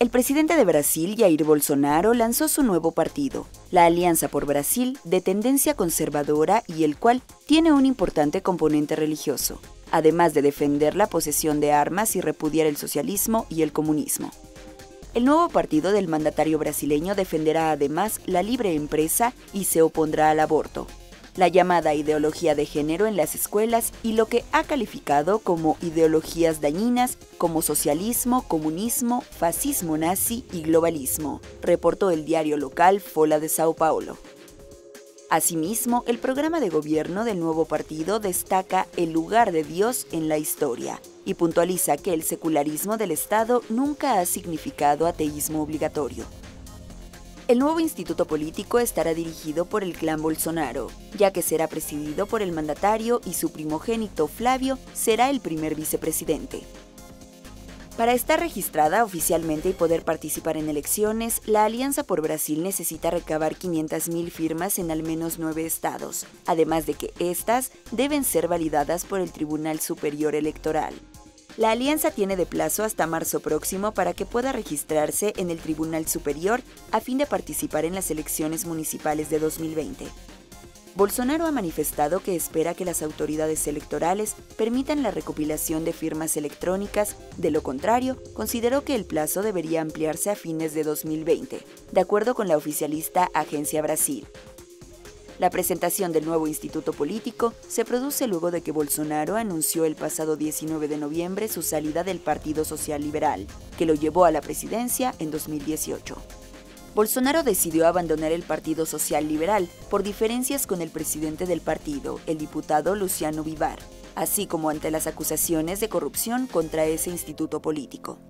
El presidente de Brasil, Jair Bolsonaro, lanzó su nuevo partido, la Alianza por Brasil, de tendencia conservadora y el cual tiene un importante componente religioso, además de defender la posesión de armas y repudiar el socialismo y el comunismo. El nuevo partido del mandatario brasileño defenderá además la libre empresa y se opondrá al aborto, la llamada ideología de género en las escuelas y lo que ha calificado como ideologías dañinas como socialismo, comunismo, fascismo nazi y globalismo, reportó el diario local Fola de Sao Paulo. Asimismo, el programa de gobierno del nuevo partido destaca el lugar de Dios en la historia y puntualiza que el secularismo del Estado nunca ha significado ateísmo obligatorio. El nuevo instituto político estará dirigido por el clan Bolsonaro, ya que será presidido por el mandatario y su primogénito Flavio será el primer vicepresidente. Para estar registrada oficialmente y poder participar en elecciones, la Alianza por Brasil necesita recabar 500.000 firmas en al menos nueve estados, además de que estas deben ser validadas por el Tribunal Superior Electoral. La alianza tiene de plazo hasta marzo próximo para que pueda registrarse en el Tribunal Superior a fin de participar en las elecciones municipales de 2020. Bolsonaro ha manifestado que espera que las autoridades electorales permitan la recopilación de firmas electrónicas, de lo contrario, consideró que el plazo debería ampliarse a fines de 2020, de acuerdo con la oficialista Agencia Brasil. La presentación del nuevo instituto político se produce luego de que Bolsonaro anunció el pasado 19 de noviembre su salida del Partido Social Liberal, que lo llevó a la presidencia en 2018. Bolsonaro decidió abandonar el Partido Social Liberal por diferencias con el presidente del partido, el diputado Luciano Vivar, así como ante las acusaciones de corrupción contra ese instituto político.